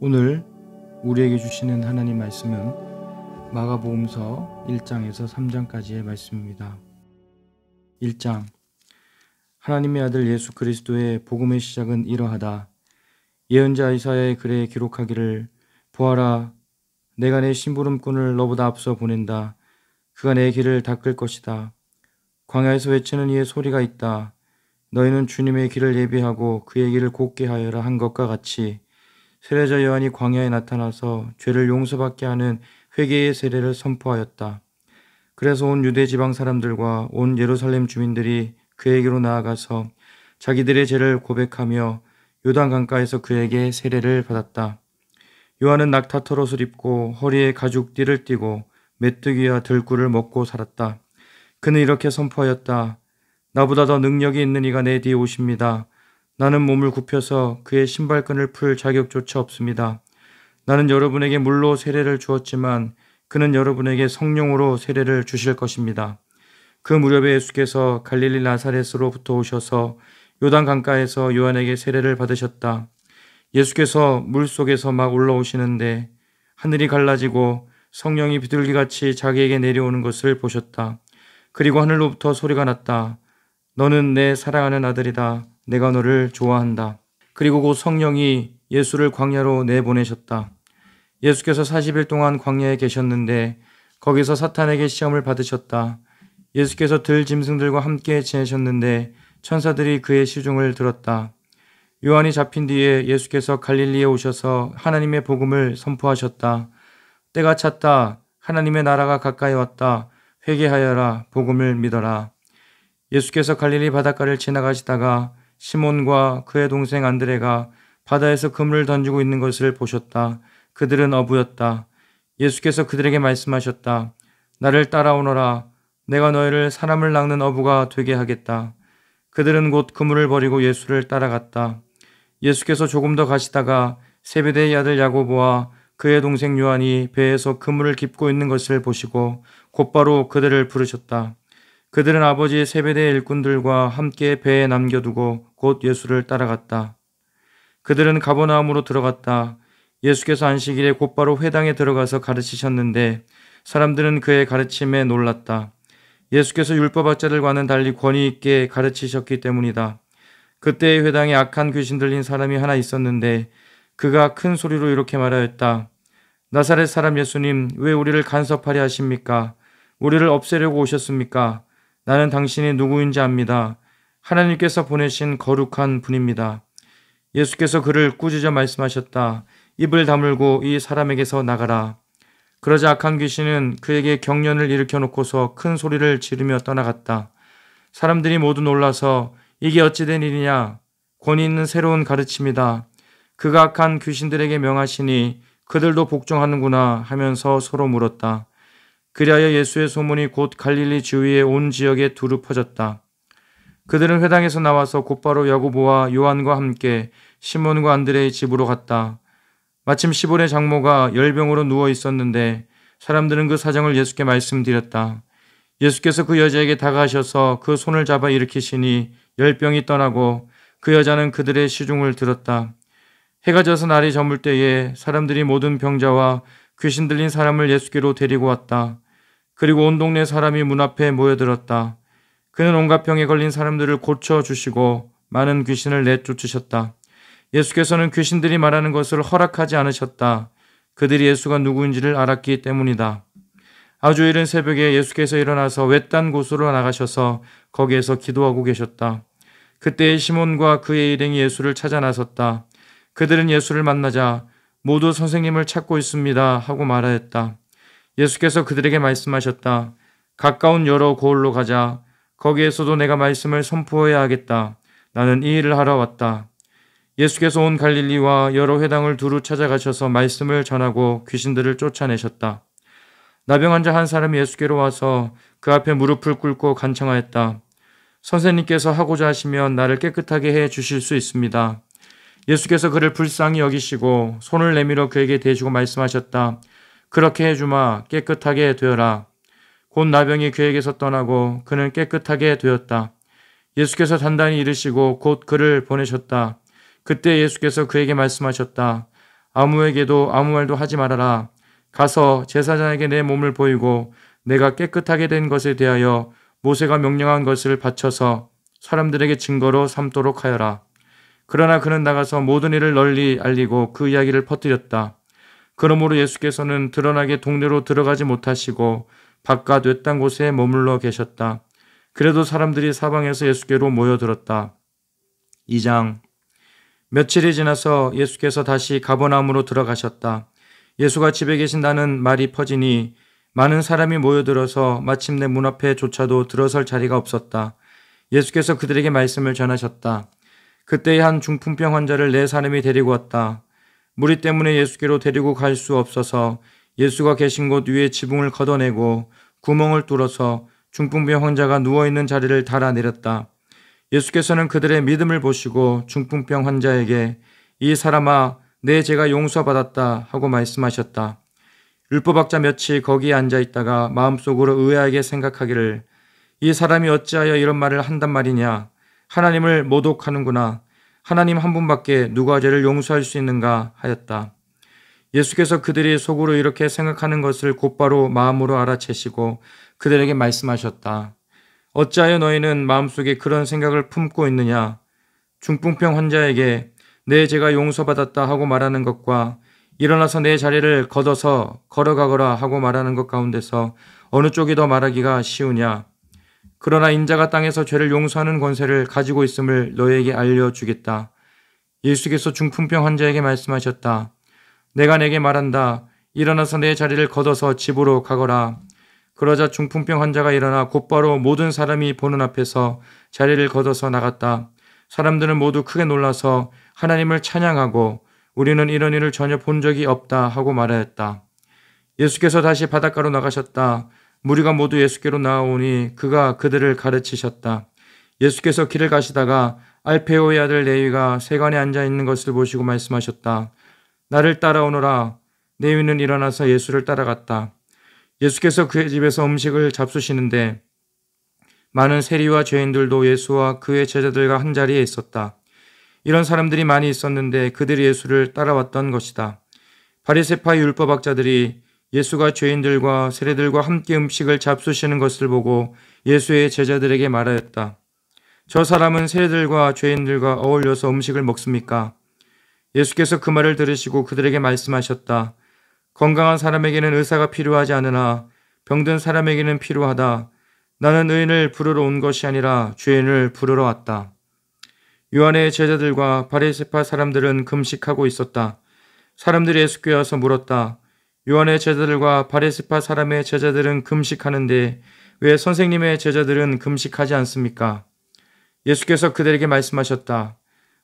오늘 우리에게 주시는 하나님 말씀은 마가복음서 1장에서 3장까지의 말씀입니다. 1장 하나님의 아들 예수 그리스도의 복음의 시작은 이러하다. 예언자 이사야의 글에 기록하기를 보아라 내가 내 심부름꾼을 너보다 앞서 보낸다. 그가 내 길을 닦을 것이다. 광야에서 외치는 이의 소리가 있다. 너희는 주님의 길을 예비하고 그의 길을 곱게 하여라 한 것과 같이 세례자 요한이 광야에 나타나서 죄를 용서받게 하는 회개의 세례를 선포하였다. 그래서 온 유대 지방 사람들과 온 예루살렘 주민들이 그에게로 나아가서 자기들의 죄를 고백하며 요단 강가에서 그에게 세례를 받았다. 요한은 낙타 털옷을 입고 허리에 가죽 띠를 띠고 메뚜기와 들꿀을 먹고 살았다. 그는 이렇게 선포하였다. 나보다 더 능력이 있는 이가 내 뒤에 오십니다. 나는 몸을 굽혀서 그의 신발끈을 풀 자격조차 없습니다. 나는 여러분에게 물로 세례를 주었지만 그는 여러분에게 성령으로 세례를 주실 것입니다. 그 무렵에 예수께서 갈릴리 나사렛으로부터 오셔서 요단 강가에서 요한에게 세례를 받으셨다. 예수께서 물 속에서 막 올라오시는데 하늘이 갈라지고 성령이 비둘기같이 자기에게 내려오는 것을 보셨다. 그리고 하늘로부터 소리가 났다. 너는 내 사랑하는 아들이다. 내가 너를 좋아한다. 그리고 곧 성령이 예수를 광야로 내보내셨다. 예수께서 40일 동안 광야에 계셨는데 거기서 사탄에게 시험을 받으셨다. 예수께서 들 짐승들과 함께 지내셨는데 천사들이 그의 시중을 들었다. 요한이 잡힌 뒤에 예수께서 갈릴리에 오셔서 하나님의 복음을 선포하셨다. 때가 찼다. 하나님의 나라가 가까이 왔다. 회개하여라. 복음을 믿어라. 예수께서 갈릴리 바닷가를 지나가시다가 시몬과 그의 동생 안드레가 바다에서 그물을 던지고 있는 것을 보셨다. 그들은 어부였다. 예수께서 그들에게 말씀하셨다. 나를 따라오너라. 내가 너희를 사람을 낚는 어부가 되게 하겠다. 그들은 곧 그물을 버리고 예수를 따라갔다. 예수께서 조금 더 가시다가 세베대의 아들 야고보와 그의 동생 요한이 배에서 그물을 깁고 있는 것을 보시고 곧바로 그들을 부르셨다. 그들은 아버지 세베대의 일꾼들과 함께 배에 남겨두고 곧 예수를 따라갔다. 그들은 가버나움으로 들어갔다. 예수께서 안식일에 곧바로 회당에 들어가서 가르치셨는데 사람들은 그의 가르침에 놀랐다. 예수께서 율법학자들과는 달리 권위 있게 가르치셨기 때문이다. 그때의 회당에 악한 귀신 들린 사람이 하나 있었는데 그가 큰 소리로 이렇게 말하였다. 나사렛 사람 예수님, 왜 우리를 간섭하려 하십니까? 우리를 없애려고 오셨습니까? 나는 당신이 누구인지 압니다. 하나님께서 보내신 거룩한 분입니다. 예수께서 그를 꾸짖어 말씀하셨다. 입을 다물고 이 사람에게서 나가라. 그러자 악한 귀신은 그에게 경련을 일으켜 놓고서 큰 소리를 지르며 떠나갔다. 사람들이 모두 놀라서 이게 어찌된 일이냐? 권위 있는 새로운 가르침이다. 그가 악한 귀신들에게 명하시니 그들도 복종하는구나 하면서 서로 물었다. 그리하여 예수의 소문이 곧 갈릴리 주위의 온 지역에 두루 퍼졌다. 그들은 회당에서 나와서 곧바로 야고보와 요한과 함께 시몬과 안드레의 집으로 갔다. 마침 시본의 장모가 열병으로 누워 있었는데 사람들은 그 사정을 예수께 말씀드렸다. 예수께서 그 여자에게 다가가셔서 그 손을 잡아 일으키시니 열병이 떠나고 그 여자는 그들의 시중을 들었다. 해가 져서 날이 저물 때에 사람들이 모든 병자와 귀신 들린 사람을 예수께로 데리고 왔다. 그리고 온 동네 사람이 문 앞에 모여들었다. 그는 온갖 병에 걸린 사람들을 고쳐주시고 많은 귀신을 내쫓으셨다. 예수께서는 귀신들이 말하는 것을 허락하지 않으셨다. 그들이 예수가 누구인지를 알았기 때문이다. 아주 이른 새벽에 예수께서 일어나서 외딴 곳으로 나가셔서 거기에서 기도하고 계셨다. 그때 시몬과 그의 일행이 예수를 찾아 나섰다. 그들은 예수를 만나자 모두 선생님을 찾고 있습니다 하고 말하였다. 예수께서 그들에게 말씀하셨다. 가까운 여러 고을로 가자. 거기에서도 내가 말씀을 선포해야 하겠다. 나는 이 일을 하러 왔다. 예수께서 온 갈릴리와 여러 회당을 두루 찾아가셔서 말씀을 전하고 귀신들을 쫓아내셨다. 나병 환자 한 사람이 예수께로 와서 그 앞에 무릎을 꿇고 간청하였다. 선생님께서 하고자 하시면 나를 깨끗하게 해 주실 수 있습니다. 예수께서 그를 불쌍히 여기시고 손을 내밀어 그에게 대주고 말씀하셨다. 그렇게 해주마 깨끗하게 되어라. 곧 나병이 그에게서 떠나고 그는 깨끗하게 되었다. 예수께서 단단히 이르시고 곧 그를 보내셨다. 그때 예수께서 그에게 말씀하셨다. 아무에게도 아무 말도 하지 말아라. 가서 제사장에게 내 몸을 보이고 내가 깨끗하게 된 것에 대하여 모세가 명령한 것을 바쳐서 사람들에게 증거로 삼도록 하여라. 그러나 그는 나가서 모든 일을 널리 알리고 그 이야기를 퍼뜨렸다. 그러므로 예수께서는 드러나게 동네로 들어가지 못하시고 바깥 외딴 곳에 머물러 계셨다. 그래도 사람들이 사방에서 예수께로 모여들었다. 2장 며칠이 지나서 예수께서 다시 가버나움으로 들어가셨다. 예수가 집에 계신다는 말이 퍼지니 많은 사람이 모여들어서 마침내 문 앞에 조차도 들어설 자리가 없었다. 예수께서 그들에게 말씀을 전하셨다. 그때 한 중풍병 환자를 네 사람이 데리고 왔다. 무리 때문에 예수께로 데리고 갈 수 없어서 예수가 계신 곳 위에 지붕을 걷어내고 구멍을 뚫어서 중풍병 환자가 누워있는 자리를 달아내렸다. 예수께서는 그들의 믿음을 보시고 중풍병 환자에게 이 사람아 내 죄가 용서받았다 하고 말씀하셨다. 율법학자 몇이 거기에 앉아 있다가 마음속으로 의아하게 생각하기를 이 사람이 어찌하여 이런 말을 한단 말이냐 하나님을 모독하는구나 하나님 한 분밖에 누가 죄를 용서할 수 있는가 하였다. 예수께서 그들이 속으로 이렇게 생각하는 것을 곧바로 마음으로 알아채시고 그들에게 말씀하셨다. 어찌하여 너희는 마음속에 그런 생각을 품고 있느냐? 중풍병 환자에게 내 죄가 용서받았다 하고 말하는 것과 일어나서 내 자리를 걷어서 걸어가거라 하고 말하는 것 가운데서 어느 쪽이 더 말하기가 쉬우냐? 그러나 인자가 땅에서 죄를 용서하는 권세를 가지고 있음을 너에게 알려주겠다. 예수께서 중풍병 환자에게 말씀하셨다. 내가 내게 말한다. 일어나서 내 자리를 걷어서 집으로 가거라. 그러자 중풍병 환자가 일어나 곧바로 모든 사람이 보는 앞에서 자리를 걷어서 나갔다. 사람들은 모두 크게 놀라서 하나님을 찬양하고 우리는 이런 일을 전혀 본 적이 없다 하고 말하였다. 예수께서 다시 바닷가로 나가셨다. 무리가 모두 예수께로 나오니 그가 그들을 가르치셨다. 예수께서 길을 가시다가 알페오의 아들 레위가 세관에 앉아 있는 것을 보시고 말씀하셨다. 나를 따라오너라. 레위는 일어나서 예수를 따라갔다. 예수께서 그의 집에서 음식을 잡수시는데 많은 세리와 죄인들도 예수와 그의 제자들과 한 자리에 있었다. 이런 사람들이 많이 있었는데 그들이 예수를 따라왔던 것이다. 바리세파 율법학자들이 예수가 죄인들과 세례들과 함께 음식을 잡수시는 것을 보고 예수의 제자들에게 말하였다. 저 사람은 세례들과 죄인들과 어울려서 음식을 먹습니까? 예수께서 그 말을 들으시고 그들에게 말씀하셨다. 건강한 사람에게는 의사가 필요하지 않으나 병든 사람에게는 필요하다. 나는 의인을 부르러 온 것이 아니라 죄인을 부르러 왔다. 요한의 제자들과 바리세파 사람들은 금식하고 있었다. 사람들이 예수께 와서 물었다. 요한의 제자들과 바리세파 사람의 제자들은 금식하는데 왜 선생님의 제자들은 금식하지 않습니까? 예수께서 그들에게 말씀하셨다.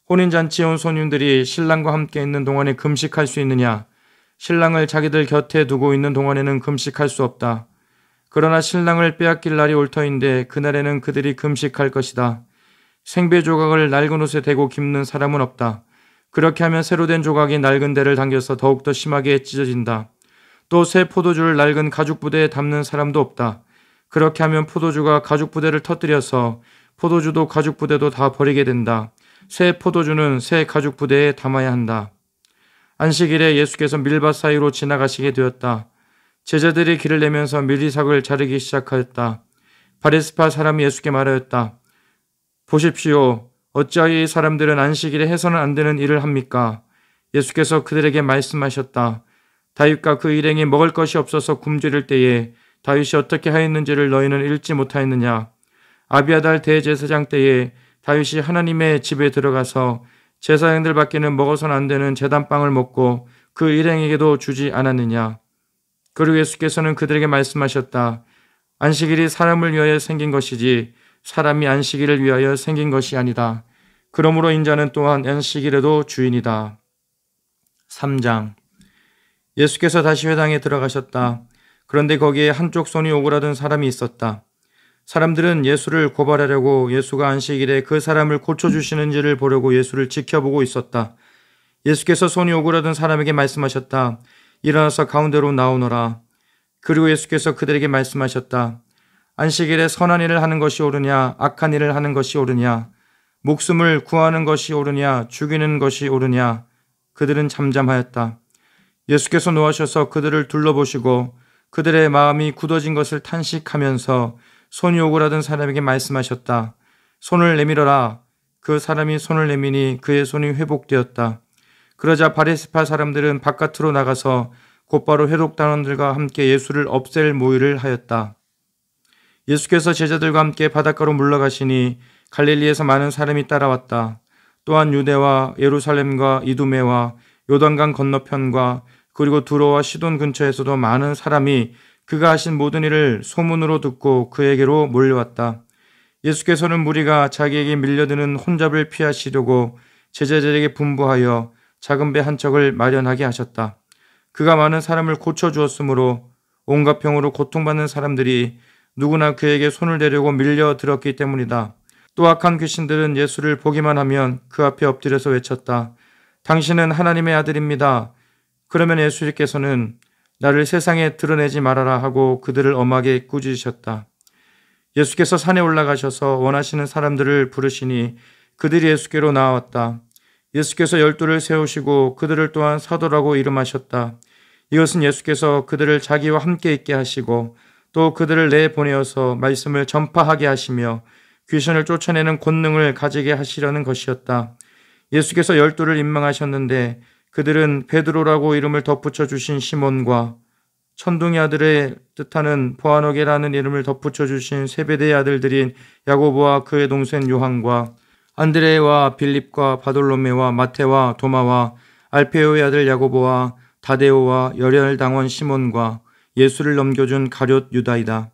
혼인잔치에 온 손님들이 신랑과 함께 있는 동안에 금식할 수 있느냐? 신랑을 자기들 곁에 두고 있는 동안에는 금식할 수 없다. 그러나 신랑을 빼앗길 날이 올 터인데 그날에는 그들이 금식할 것이다. 생배 조각을 낡은 옷에 대고 깁는 사람은 없다. 그렇게 하면 새로 된 조각이 낡은 데를 당겨서 더욱더 심하게 찢어진다. 또 새 포도주를 낡은 가죽 부대에 담는 사람도 없다. 그렇게 하면 포도주가 가죽 부대를 터뜨려서 포도주도 가죽 부대도 다 버리게 된다. 새 포도주는 새 가죽 부대에 담아야 한다. 안식일에 예수께서 밀밭 사이로 지나가시게 되었다. 제자들이 길을 내면서 밀리삭을 자르기 시작하였다. 바리스파 사람이 예수께 말하였다. 보십시오. 어찌하여 이 사람들은 안식일에 해서는 안 되는 일을 합니까? 예수께서 그들에게 말씀하셨다. 다윗과 그 일행이 먹을 것이 없어서 굶주릴 때에 다윗이 어떻게 하였는지를 너희는 읽지 못하였느냐? 아비아달 대제사장 때에 다윗이 하나님의 집에 들어가서 제사장들 밖에는 먹어서는 안 되는 제단빵을 먹고 그 일행에게도 주지 않았느냐? 그리고 예수께서는 그들에게 말씀하셨다. 안식일이 사람을 위하여 생긴 것이지 사람이 안식일을 위하여 생긴 것이 아니다. 그러므로 인자는 또한 안식일에도 주인이다. 3장 예수께서 다시 회당에 들어가셨다. 그런데 거기에 한쪽 손이 오그라든 사람이 있었다. 사람들은 예수를 고발하려고 예수가 안식일에 그 사람을 고쳐주시는지를 보려고 예수를 지켜보고 있었다. 예수께서 손이 오그라든 사람에게 말씀하셨다. 일어나서 가운데로 나오너라. 그리고 예수께서 그들에게 말씀하셨다. 안식일에 선한 일을 하는 것이 옳으냐 악한 일을 하는 것이 옳으냐 목숨을 구하는 것이 옳으냐 죽이는 것이 옳으냐 그들은 잠잠하였다. 예수께서 노하셔서 그들을 둘러보시고 그들의 마음이 굳어진 것을 탄식하면서 손이 오그라든 사람에게 말씀하셨다. 손을 내밀어라. 그 사람이 손을 내미니 그의 손이 회복되었다. 그러자 바리스파 사람들은 바깥으로 나가서 곧바로 회독단원들과 함께 예수를 없앨 모의를 하였다. 예수께서 제자들과 함께 바닷가로 물러가시니 갈릴리에서 많은 사람이 따라왔다. 또한 유대와 예루살렘과 이두메와 요단강 건너편과 그리고 두로와 시돈 근처에서도 많은 사람이 그가 하신 모든 일을 소문으로 듣고 그에게로 몰려왔다. 예수께서는 무리가 자기에게 밀려드는 혼잡을 피하시려고 제자들에게 분부하여 작은 배 한 척을 마련하게 하셨다. 그가 많은 사람을 고쳐주었으므로 온갖 병으로 고통받는 사람들이 누구나 그에게 손을 대려고 밀려들었기 때문이다. 또 악한 귀신들은 예수를 보기만 하면 그 앞에 엎드려서 외쳤다. 당신은 하나님의 아들입니다. 그러면 예수님께서는 나를 세상에 드러내지 말아라 하고 그들을 엄하게 꾸짖으셨다. 예수께서 산에 올라가셔서 원하시는 사람들을 부르시니 그들이 예수께로 나왔다. 예수께서 열두를 세우시고 그들을 또한 사도라고 이름하셨다. 이것은 예수께서 그들을 자기와 함께 있게 하시고 또 그들을 내보내어서 말씀을 전파하게 하시며 귀신을 쫓아내는 권능을 가지게 하시려는 것이었다. 예수께서 열두를 임명하셨는데 그들은 베드로라고 이름을 덧붙여 주신 시몬과 천둥이 아들의 뜻하는 보아노게라는 이름을 덧붙여 주신 세베대의 아들들인 야고보와 그의 동생 요한과 안드레와 빌립과 바돌로메와 마테와 도마와 알페오의 아들 야고보와 다데오와 열혈 당원 시몬과 예수를 넘겨준 가룟 유다이다.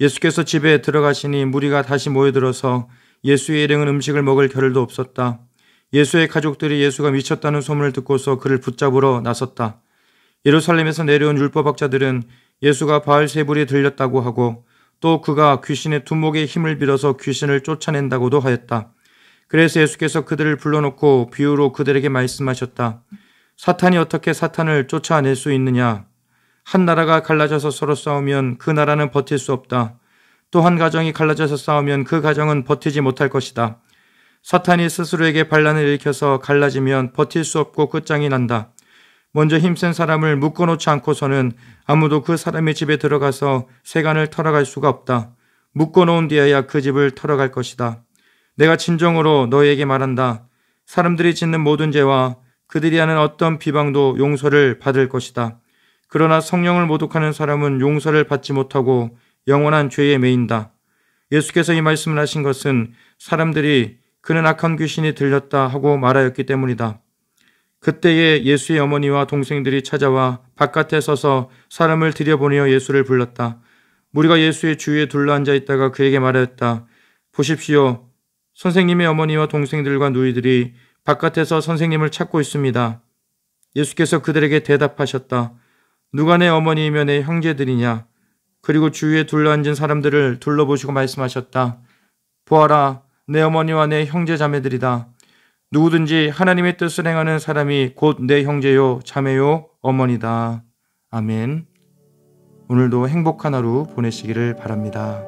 예수께서 집에 들어가시니 무리가 다시 모여들어서 예수의 일행은 음식을 먹을 겨를도 없었다. 예수의 가족들이 예수가 미쳤다는 소문을 듣고서 그를 붙잡으러 나섰다. 예루살렘에서 내려온 율법학자들은 예수가 바알세불이 들렸다고 하고 또 그가 귀신의 두목에 힘을 빌어서 귀신을 쫓아낸다고도 하였다. 그래서 예수께서 그들을 불러놓고 비유로 그들에게 말씀하셨다. 사탄이 어떻게 사탄을 쫓아낼 수 있느냐? 한 나라가 갈라져서 서로 싸우면 그 나라는 버틸 수 없다. 또 한 가정이 갈라져서 싸우면 그 가정은 버티지 못할 것이다. 사탄이 스스로에게 반란을 일으켜서 갈라지면 버틸 수 없고 끝장이 난다. 먼저 힘센 사람을 묶어놓지 않고서는 아무도 그 사람의 집에 들어가서 세간을 털어갈 수가 없다. 묶어놓은 뒤에야 그 집을 털어갈 것이다. 내가 진정으로 너에게 말한다. 사람들이 짓는 모든 죄와 그들이 하는 어떤 비방도 용서를 받을 것이다. 그러나 성령을 모독하는 사람은 용서를 받지 못하고 영원한 죄에 매인다. 예수께서 이 말씀을 하신 것은 사람들이 그는 악한 귀신이 들렸다 하고 말하였기 때문이다. 그때에 예수의 어머니와 동생들이 찾아와 바깥에 서서 사람을 들여보내어 예수를 불렀다. 무리가 예수의 주위에 둘러앉아 있다가 그에게 말하였다. 보십시오. 선생님의 어머니와 동생들과 누이들이 바깥에서 선생님을 찾고 있습니다. 예수께서 그들에게 대답하셨다. 누가 내 어머니이며 내 형제들이냐? 그리고 주위에 둘러앉은 사람들을 둘러보시고 말씀하셨다. 보아라, 내 어머니와 내 형제 자매들이다. 누구든지 하나님의 뜻을 행하는 사람이 곧 내 형제요, 자매요, 어머니다. 아멘. 오늘도 행복한 하루 보내시기를 바랍니다.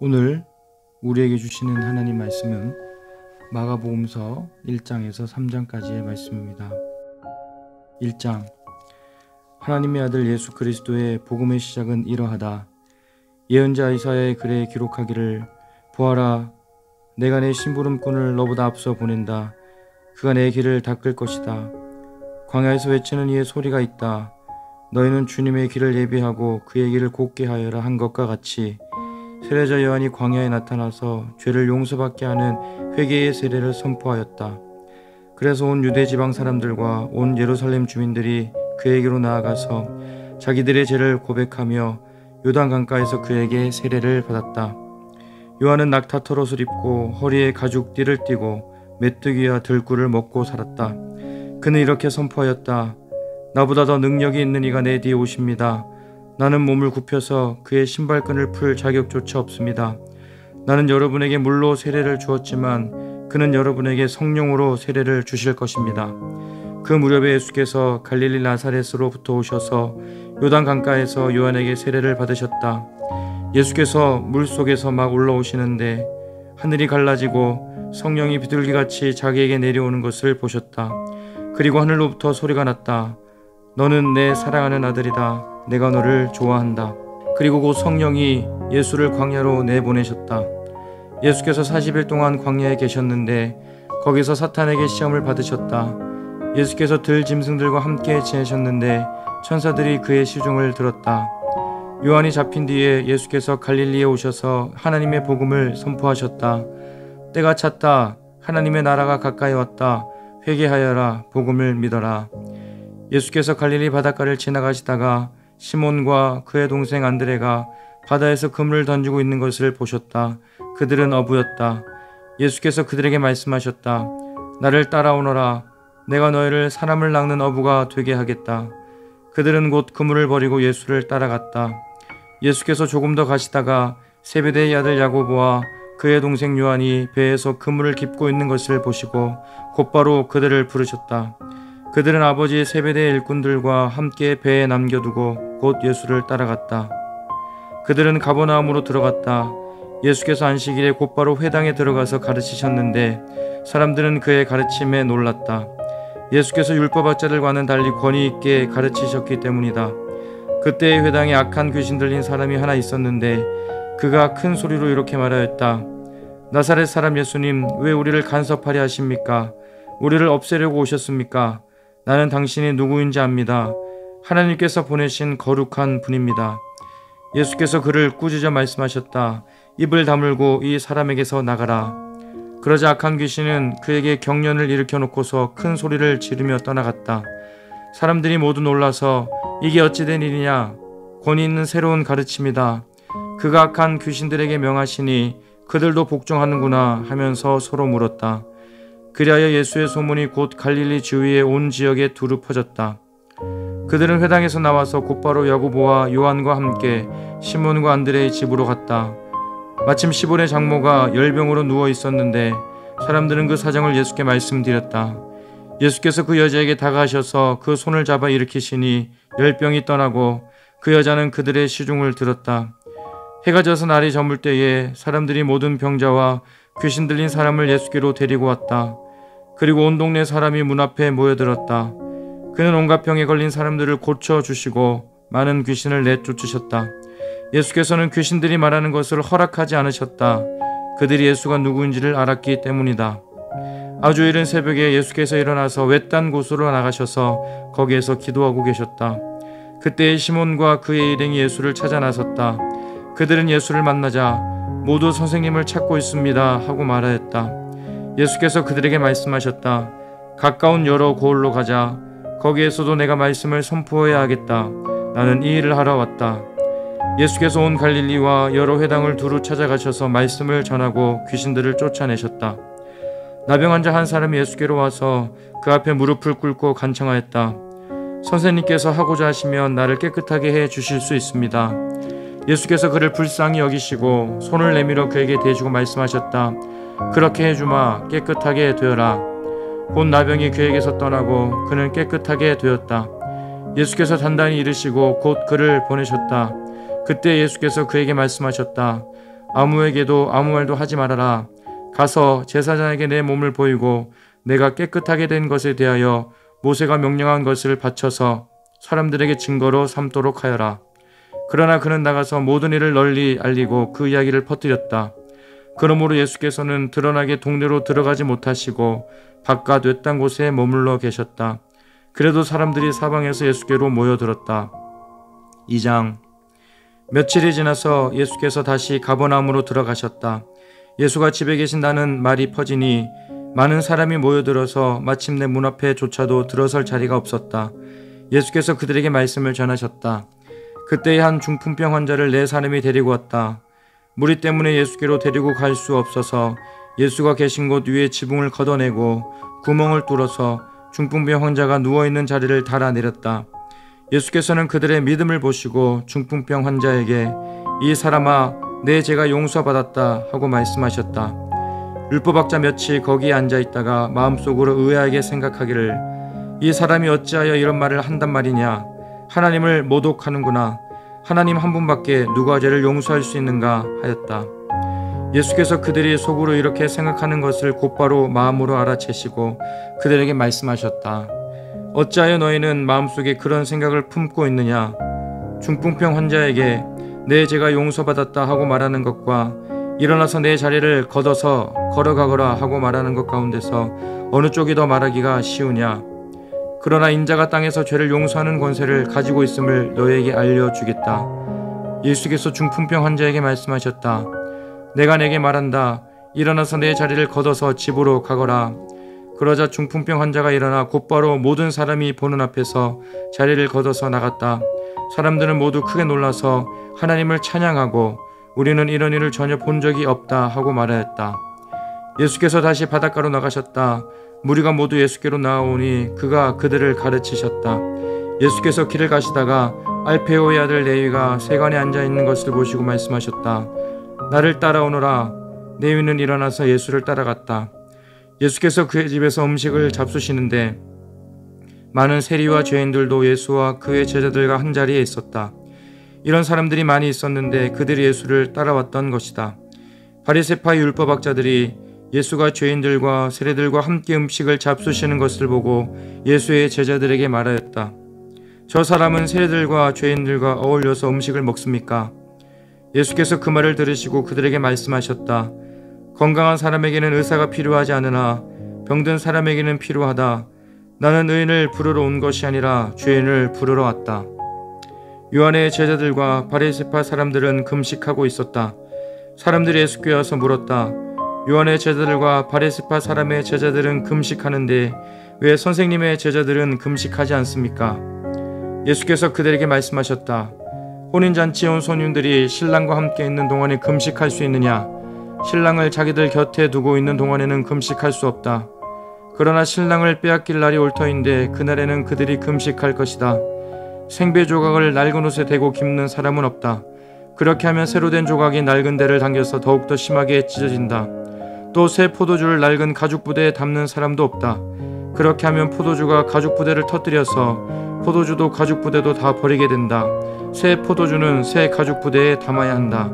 오늘 우리에게 주시는 하나님 말씀은 마가복음서 1장에서 3장까지의 말씀입니다. 1장 하나님의 아들 예수 그리스도의 복음의 시작은 이러하다. 예언자 이사야의 글에 기록하기를 보아라 내가 내 심부름꾼을 너보다 앞서 보낸다. 그가 내 길을 닦을 것이다. 광야에서 외치는 이의 소리가 있다. 너희는 주님의 길을 예비하고 그의 길을 곱게 하여라 한 것과 같이 세례자 요한이 광야에 나타나서 죄를 용서받게 하는 회개의 세례를 선포하였다. 그래서 온 유대 지방 사람들과 온 예루살렘 주민들이 그에게로 나아가서 자기들의 죄를 고백하며 요단 강가에서 그에게 세례를 받았다. 요한은 낙타 털 옷을 입고 허리에 가죽 띠를 띠고 메뚜기와 들꿀을 먹고 살았다. 그는 이렇게 선포하였다. 나보다 더 능력이 있는 이가 내 뒤에 오십니다. 나는 몸을 굽혀서 그의 신발끈을 풀 자격조차 없습니다. 나는 여러분에게 물로 세례를 주었지만 그는 여러분에게 성령으로 세례를 주실 것입니다. 그 무렵에 예수께서 갈릴리 나사렛으로부터 오셔서 요단 강가에서 요한에게 세례를 받으셨다. 예수께서 물 속에서 막 올라오시는데 하늘이 갈라지고 성령이 비둘기같이 자기에게 내려오는 것을 보셨다. 그리고 하늘로부터 소리가 났다. 너는 내 사랑하는 아들이다. 내가 너를 좋아한다. 그리고 곧 성령이 예수를 광야로 내보내셨다. 예수께서 40일 동안 광야에 계셨는데 거기서 사탄에게 시험을 받으셨다. 예수께서 들 짐승들과 함께 지내셨는데 천사들이 그의 시중을 들었다. 요한이 잡힌 뒤에 예수께서 갈릴리에 오셔서 하나님의 복음을 선포하셨다. 때가 찼다. 하나님의 나라가 가까이 왔다. 회개하여라. 복음을 믿어라. 예수께서 갈릴리 바닷가를 지나가시다가 시몬과 그의 동생 안드레가 바다에서 그물을 던지고 있는 것을 보셨다. 그들은 어부였다. 예수께서 그들에게 말씀하셨다. 나를 따라오너라. 내가 너희를 사람을 낚는 어부가 되게 하겠다. 그들은 곧 그물을 버리고 예수를 따라갔다. 예수께서 조금 더 가시다가 세베대의 아들 야고보와 그의 동생 요한이 배에서 그물을 깁고 있는 것을 보시고 곧바로 그들을 부르셨다. 그들은 아버지 세베대의 일꾼들과 함께 배에 남겨두고 곧 예수를 따라갔다. 그들은 가버나움으로 들어갔다. 예수께서 안식일에 곧바로 회당에 들어가서 가르치셨는데 사람들은 그의 가르침에 놀랐다. 예수께서 율법학자들과는 달리 권위 있게 가르치셨기 때문이다. 그때의 회당에 악한 귀신 들린 사람이 하나 있었는데 그가 큰 소리로 이렇게 말하였다. 나사렛 사람 예수님 왜 우리를 간섭하려 하십니까? 우리를 없애려고 오셨습니까? 나는 당신이 누구인지 압니다. 하나님께서 보내신 거룩한 분입니다. 예수께서 그를 꾸짖어 말씀하셨다. 입을 다물고 이 사람에게서 나가라. 그러자 악한 귀신은 그에게 경련을 일으켜 놓고서 큰 소리를 지르며 떠나갔다. 사람들이 모두 놀라서 이게 어찌된 일이냐? 권위 있는 새로운 가르침이다. 그가 악한 귀신들에게 명하시니 그들도 복종하는구나 하면서 서로 물었다. 그리하여 예수의 소문이 곧 갈릴리 주위의 온 지역에 두루 퍼졌다. 그들은 회당에서 나와서 곧바로 야고보와 요한과 함께 시몬과 안드레의 집으로 갔다. 마침 시본의 장모가 열병으로 누워 있었는데 사람들은 그 사정을 예수께 말씀드렸다. 예수께서 그 여자에게 다가가셔서 그 손을 잡아 일으키시니 열병이 떠나고 그 여자는 그들의 시중을 들었다. 해가 져서 날이 저물 때에 사람들이 모든 병자와 귀신 들린 사람을 예수께로 데리고 왔다. 그리고 온 동네 사람이 문 앞에 모여들었다. 그는 온갖 병에 걸린 사람들을 고쳐 주시고 많은 귀신을 내쫓으셨다. 예수께서는 귀신들이 말하는 것을 허락하지 않으셨다. 그들이 예수가 누구인지를 알았기 때문이다. 아주 이른 새벽에 예수께서 일어나서 외딴 곳으로 나가셔서 거기에서 기도하고 계셨다. 그때 시몬과 그의 일행이 예수를 찾아 나섰다. 그들은 예수를 만나자 모두 선생님을 찾고 있습니다 하고 말하였다. 예수께서 그들에게 말씀하셨다. 가까운 여러 고을로 가자. 거기에서도 내가 말씀을 선포해야 하겠다. 나는 이 일을 하러 왔다. 예수께서 온 갈릴리와 여러 회당을 두루 찾아가셔서 말씀을 전하고 귀신들을 쫓아내셨다. 나병 환자 한 사람이 예수께로 와서 그 앞에 무릎을 꿇고 간청하였다. 선생님께서 하고자 하시면 나를 깨끗하게 해 주실 수 있습니다. 예수께서 그를 불쌍히 여기시고 손을 내밀어 그에게 대주고 말씀하셨다. 그렇게 해주마 깨끗하게 되어라. 곧 나병이 그에게서 떠나고 그는 깨끗하게 되었다. 예수께서 단단히 이르시고 곧 그를 보내셨다. 그때 예수께서 그에게 말씀하셨다. 아무에게도 아무 말도 하지 말아라. 가서 제사장에게 내 몸을 보이고 내가 깨끗하게 된 것에 대하여 모세가 명령한 것을 바쳐서 사람들에게 증거로 삼도록 하여라. 그러나 그는 나가서 모든 일을 널리 알리고 그 이야기를 퍼뜨렸다. 그러므로 예수께서는 드러나게 동네로 들어가지 못하시고 바깥 외딴 곳에 머물러 계셨다. 그래도 사람들이 사방에서 예수께로 모여들었다. 2장 며칠이 지나서 예수께서 다시 가버나움으로 들어가셨다. 예수가 집에 계신다는 말이 퍼지니 많은 사람이 모여들어서 마침내 문 앞에 조차도 들어설 자리가 없었다. 예수께서 그들에게 말씀을 전하셨다. 그때의 한 중풍병 환자를 네 사람이 데리고 왔다. 무리 때문에 예수께로 데리고 갈 수 없어서 예수가 계신 곳 위에 지붕을 걷어내고 구멍을 뚫어서 중풍병 환자가 누워있는 자리를 달아내렸다. 예수께서는 그들의 믿음을 보시고 중풍병 환자에게 이 사람아 내 죄가 용서받았다 하고 말씀하셨다. 율법학자 몇이 거기에 앉아 있다가 마음속으로 의아하게 생각하기를 이 사람이 어찌하여 이런 말을 한단 말이냐 하나님을 모독하는구나 하나님 한 분밖에 누가 죄를 용서할 수 있는가 하였다. 예수께서 그들이 속으로 이렇게 생각하는 것을 곧바로 마음으로 알아채시고 그들에게 말씀하셨다. 어찌하여 너희는 마음속에 그런 생각을 품고 있느냐? 중풍병 환자에게 내 죄가 용서받았다 하고 말하는 것과 일어나서 내 자리를 걷어서 걸어가거라 하고 말하는 것 가운데서 어느 쪽이 더 말하기가 쉬우냐? 그러나 인자가 땅에서 죄를 용서하는 권세를 가지고 있음을 너에게 알려주겠다. 예수께서 중풍병 환자에게 말씀하셨다. 내가 내게 말한다. 일어나서 내 자리를 걷어서 집으로 가거라. 그러자 중풍병 환자가 일어나 곧바로 모든 사람이 보는 앞에서 자리를 걷어서 나갔다. 사람들은 모두 크게 놀라서 하나님을 찬양하고 우리는 이런 일을 전혀 본 적이 없다 하고 말하였다. 예수께서 다시 바닷가로 나가셨다. 무리가 모두 예수께로 나아오니 그가 그들을 가르치셨다. 예수께서 길을 가시다가 알페오의 아들 레위가 세관에 앉아 있는 것을 보시고 말씀하셨다. 나를 따라오너라. 레위는 일어나서 예수를 따라갔다. 예수께서 그의 집에서 음식을 잡수시는데 많은 세리와 죄인들도 예수와 그의 제자들과 한 자리에 있었다. 이런 사람들이 많이 있었는데 그들이 예수를 따라왔던 것이다. 바리새파 율법학자들이 예수가 죄인들과 세례들과 함께 음식을 잡수시는 것을 보고 예수의 제자들에게 말하였다. 저 사람은 세례들과 죄인들과 어울려서 음식을 먹습니까? 예수께서 그 말을 들으시고 그들에게 말씀하셨다. 건강한 사람에게는 의사가 필요하지 않으나 병든 사람에게는 필요하다. 나는 의인을 부르러 온 것이 아니라 죄인을 부르러 왔다. 요한의 제자들과 바리새파 사람들은 금식하고 있었다. 사람들이 예수께 와서 물었다. 요한의 제자들과 바리새파 사람의 제자들은 금식하는데 왜 선생님의 제자들은 금식하지 않습니까? 예수께서 그들에게 말씀하셨다. 혼인잔치에 온 손님들이 신랑과 함께 있는 동안에 금식할 수 있느냐? 신랑을 자기들 곁에 두고 있는 동안에는 금식할 수 없다. 그러나 신랑을 빼앗길 날이 올 터인데 그날에는 그들이 금식할 것이다. 생배 조각을 낡은 옷에 대고 깁는 사람은 없다. 그렇게 하면 새로 된 조각이 낡은 데를 당겨서 더욱더 심하게 찢어진다. 또 새 포도주를 낡은 가죽 부대에 담는 사람도 없다. 그렇게 하면 포도주가 가죽 부대를 터뜨려서 포도주도 가죽 부대도 다 버리게 된다. 새 포도주는 새 가죽 부대에 담아야 한다.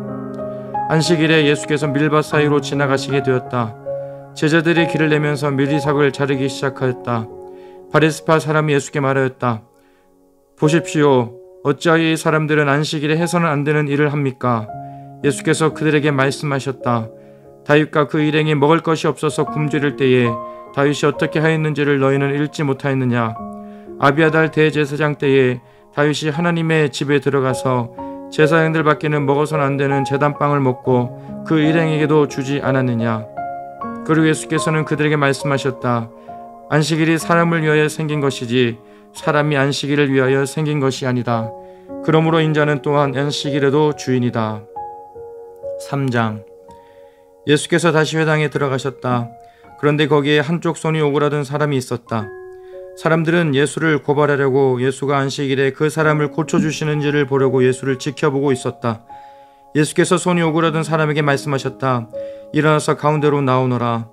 안식일에 예수께서 밀밭 사이로 지나가시게 되었다. 제자들이 길을 내면서 미리삭을 자르기 시작하였다. 바리스파 사람이 예수께 말하였다. 보십시오. 어찌하여 이 사람들은 안식일에 해서는 안 되는 일을 합니까? 예수께서 그들에게 말씀하셨다. 다윗과 그 일행이 먹을 것이 없어서 굶주릴 때에 다윗이 어떻게 하였는지를 너희는 읽지 못하였느냐? 아비아달 대제사장 때에 다윗이 하나님의 집에 들어가서 제사장들 밖에는 먹어서는 안 되는 제단빵을 먹고 그 일행에게도 주지 않았느냐? 그리고 예수께서는 그들에게 말씀하셨다. 안식일이 사람을 위하여 생긴 것이지 사람이 안식일을 위하여 생긴 것이 아니다. 그러므로 인자는 또한 안식일에도 주인이다. 3장 예수께서 다시 회당에 들어가셨다. 그런데 거기에 한쪽 손이 오그라든 사람이 있었다. 사람들은 예수를 고발하려고 예수가 안식일에 그 사람을 고쳐주시는지를 보려고 예수를 지켜보고 있었다. 예수께서 손이 오그라든 사람에게 말씀하셨다. 일어나서 가운데로 나오너라.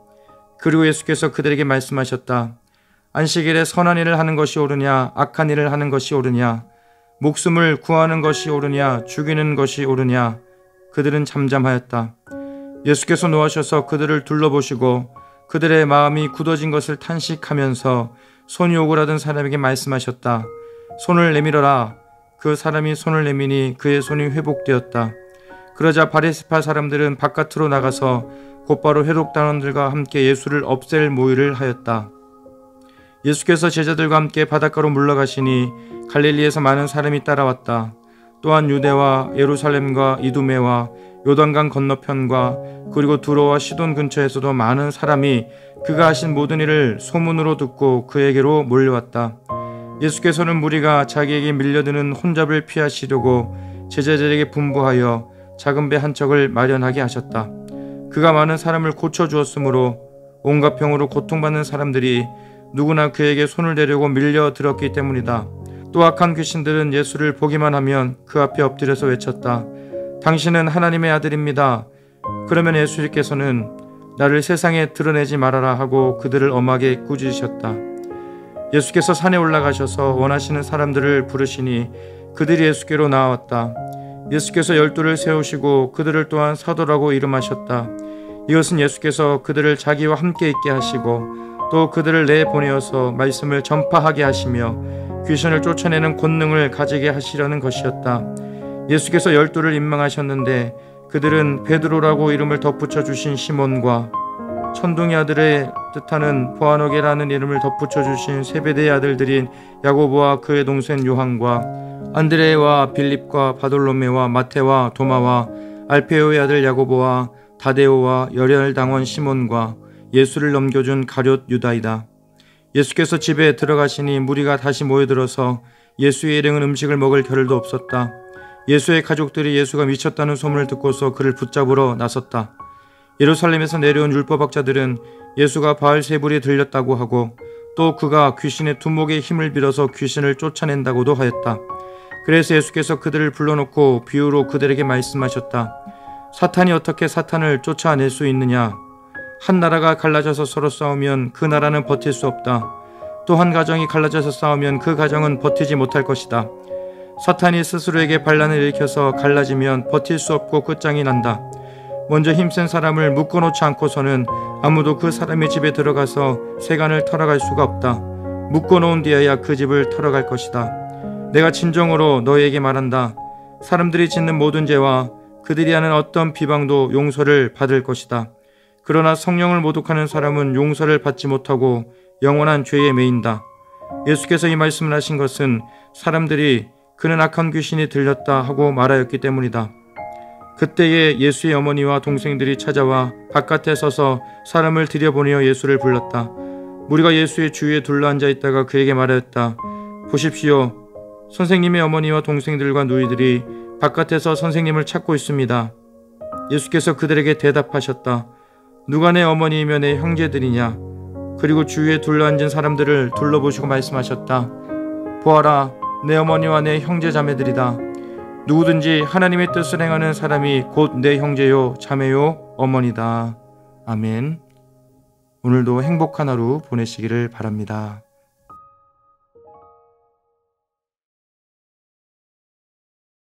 그리고 예수께서 그들에게 말씀하셨다. 안식일에 선한 일을 하는 것이 옳으냐 악한 일을 하는 것이 옳으냐 목숨을 구하는 것이 옳으냐 죽이는 것이 옳으냐 그들은 잠잠하였다. 예수께서 노하셔서 그들을 둘러보시고 그들의 마음이 굳어진 것을 탄식하면서 손이 오그라든 사람에게 말씀하셨다. 손을 내밀어라. 그 사람이 손을 내미니 그의 손이 회복되었다. 그러자 바리스파 사람들은 바깥으로 나가서 곧바로 회독단원들과 함께 예수를 없앨 모의를 하였다. 예수께서 제자들과 함께 바닷가로 물러가시니 갈릴리에서 많은 사람이 따라왔다. 또한 유대와 예루살렘과 이두메와 요단강 건너편과 그리고 두로와 시돈 근처에서도 많은 사람이 그가 하신 모든 일을 소문으로 듣고 그에게로 몰려왔다. 예수께서는 무리가 자기에게 밀려드는 혼잡을 피하시려고 제자들에게 분부하여 작은 배 한 척을 마련하게 하셨다. 그가 많은 사람을 고쳐 주었으므로 온갖 병으로 고통받는 사람들이 누구나 그에게 손을 대려고 밀려 들었기 때문이다. 또 악한 귀신들은 예수를 보기만 하면 그 앞에 엎드려서 외쳤다. 당신은 하나님의 아들입니다. 그러면 예수님께서는 나를 세상에 드러내지 말아라 하고 그들을 엄하게 꾸짖으셨다. 예수께서 산에 올라가셔서 원하시는 사람들을 부르시니 그들이 예수께로 나왔다. 예수께서 열두를 세우시고 그들을 또한 사도라고 이름하셨다. 이것은 예수께서 그들을 자기와 함께 있게 하시고 또 그들을 내보내어서 말씀을 전파하게 하시며 귀신을 쫓아내는 권능을 가지게 하시려는 것이었다. 예수께서 열두를 임명하셨는데 그들은 베드로라고 이름을 덧붙여 주신 시몬과 천둥이 아들의 뜻하는 보아노게라는 이름을 덧붙여 주신 세베대의 아들들인 야고보와 그의 동생 요한과 안드레와 빌립과 바돌로메와 마테와 도마와 알페오의 아들 야고보와 다데오와 열혈 당원 시몬과 예수를 넘겨준 가룟 유다이다. 예수께서 집에 들어가시니 무리가 다시 모여들어서 예수의 일행은 음식을 먹을 겨를도 없었다. 예수의 가족들이 예수가 미쳤다는 소문을 듣고서 그를 붙잡으러 나섰다. 예루살렘에서 내려온 율법학자들은 예수가 바알 세불이 들렸다고 하고 또 그가 귀신의 두목의 힘을 빌어서 귀신을 쫓아낸다고도 하였다. 그래서 예수께서 그들을 불러놓고 비유로 그들에게 말씀하셨다. 사탄이 어떻게 사탄을 쫓아낼 수 있느냐? 한 나라가 갈라져서 서로 싸우면 그 나라는 버틸 수 없다. 또 한 가정이 갈라져서 싸우면 그 가정은 버티지 못할 것이다. 사탄이 스스로에게 반란을 일으켜서 갈라지면 버틸 수 없고 끝장이 난다. 먼저 힘센 사람을 묶어놓지 않고서는 아무도 그 사람의 집에 들어가서 세간을 털어갈 수가 없다. 묶어놓은 뒤에야 그 집을 털어갈 것이다. 내가 진정으로 너희에게 말한다. 사람들이 짓는 모든 죄와 그들이 하는 어떤 비방도 용서를 받을 것이다. 그러나 성령을 모독하는 사람은 용서를 받지 못하고 영원한 죄에 매인다. 예수께서 이 말씀을 하신 것은 사람들이 그는 악한 귀신이 들렸다 하고 말하였기 때문이다. 그때에 예수의 어머니와 동생들이 찾아와 바깥에 서서 사람을 들여보내어 예수를 불렀다. 무리가 예수의 주위에 둘러앉아 있다가 그에게 말하였다. 보십시오. 선생님의 어머니와 동생들과 누이들이 바깥에서 선생님을 찾고 있습니다. 예수께서 그들에게 대답하셨다. 누가 내 어머니이며 내 형제들이냐? 그리고 주위에 둘러앉은 사람들을 둘러보시고 말씀하셨다. 보아라, 내 어머니와 내 형제 자매들이다. 누구든지 하나님의 뜻을 행하는 사람이 곧 내 형제요, 자매요, 어머니다. 아멘. 오늘도 행복한 하루 보내시기를 바랍니다.